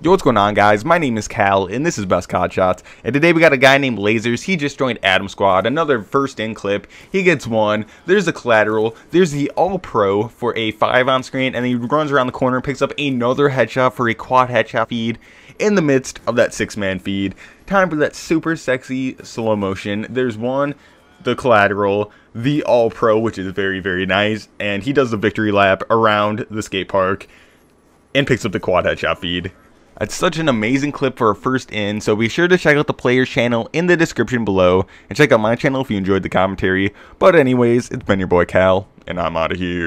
Yo, what's going on, guys? My name is Cal, and this is Best COD Shots. And today we got a guy named Laserz. He just joined Adam Squad, another first in clip. He gets one. There's the collateral. There's the All Pro for a 5 on screen, and he runs around the corner and picks up another headshot for a quad headshot feed in the midst of that 6 man feed. Time for that super sexy slow motion. There's one the collateral, the all pro, which is very, very nice, and he does the victory lap around the skate park and picks up the quad headshot feed. It's such an amazing clip for a first in, so be sure to check out the player's channel in the description below, and check out my channel if you enjoyed the commentary. But anyways, it's been your boy Cal, and I'm out of here.